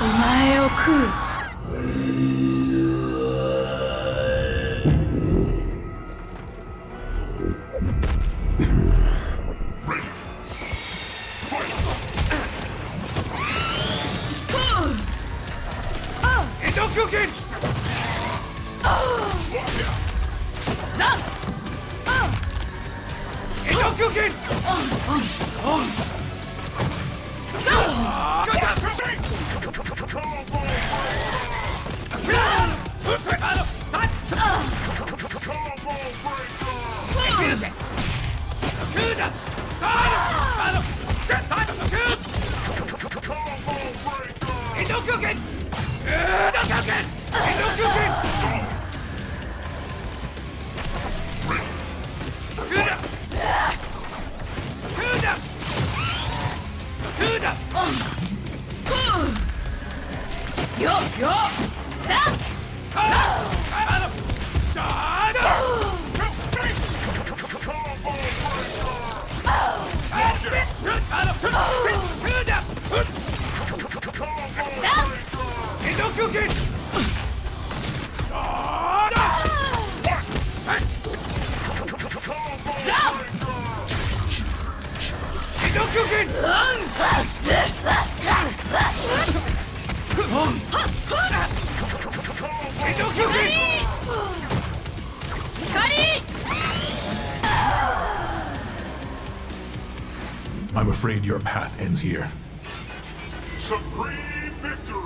お前を食う。Shoot! Get! I'm afraid your path ends here. Supreme victory!